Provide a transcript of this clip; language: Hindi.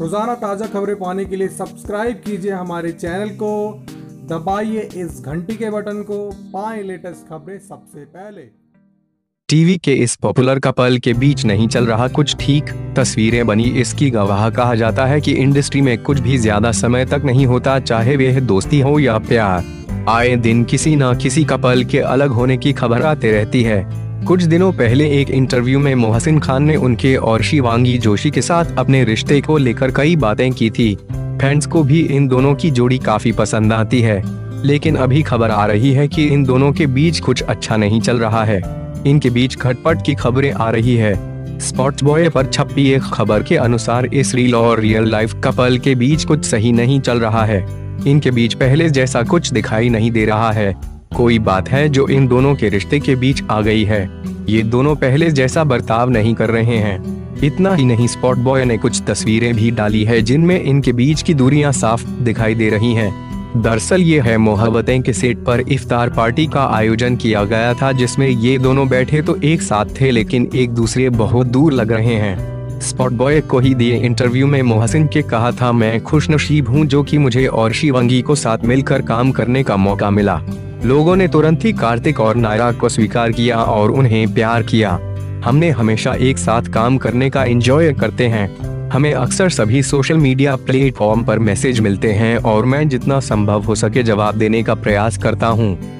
रोज़ाना ताज़ा खबरें पाने के लिए सब्सक्राइब कीजिए हमारे चैनल को। दबाइए इस घंटी के बटन को। पाएँ लेटेस्ट खबरें सबसे पहले। टीवी के इस पॉपुलर कपल के बीच नहीं चल रहा कुछ ठीक। तस्वीरें बनी इसकी गवाह कहा जाता है कि इंडस्ट्री में कुछ भी ज़्यादा समय तक नहीं होता, चाहे वह दोस्ती हो या प्यार। आए दिन किसी न किसी कपल के अलग होने की खबर आते रहती है। कुछ दिनों पहले एक इंटरव्यू में मोहसिन खान ने उनके और शिवांगी जोशी के साथ अपने रिश्ते को लेकर कई बातें की थी। फैंस को भी इन दोनों की जोड़ी काफ़ी पसंद आती है। लेकिन अभी खबर आ रही है कि इन दोनों के बीच कुछ अच्छा नहीं चल रहा है। इनके बीच खटपट की खबरें आ रही है। स्पॉट्स बॉय पर छपी एक खबर के अनुसार इस रील और रियल लाइफ कपल के बीच कुछ सही नहीं चल रहा है। इनके बीच पहले जैसा कुछ दिखाई नहीं दे रहा है। कोई बात है जो इन दोनों के रिश्ते के बीच आ गई है। ये दोनों पहले जैसा बर्ताव नहीं कर रहे हैं। इतना ही नहीं, स्पॉट बॉय ने कुछ तस्वीरें भी डाली है जिनमें इनके बीच की दूरियाँ साफ़ दिखाई दे रही हैं। दरअसल ये है मोहब्बतें के सेट पर इफ्तार पार्टी का आयोजन किया गया था जिसमें ये दोनों बैठे तो एक साथ थे लेकिन एक दूसरे बहुत दूर लग रहे हैं। स्पॉट बॉय को ही दिए इंटरव्यू में मोहसिन के कहा था, मैं खुश नशीब हूँ जो कि मुझे और शिवंगी को साथ मिलकर काम करने का मौका मिला। लोगों ने तुरंत ही कार्तिक और नायरा को स्वीकार किया और उन्हें प्यार किया। हमने हमेशा एक साथ काम करने का एंजॉय करते हैं। हमें अक्सर सभी सोशल मीडिया प्लेटफॉर्म पर मैसेज मिलते हैं और मैं जितना संभव हो सके जवाब देने का प्रयास करता हूँ।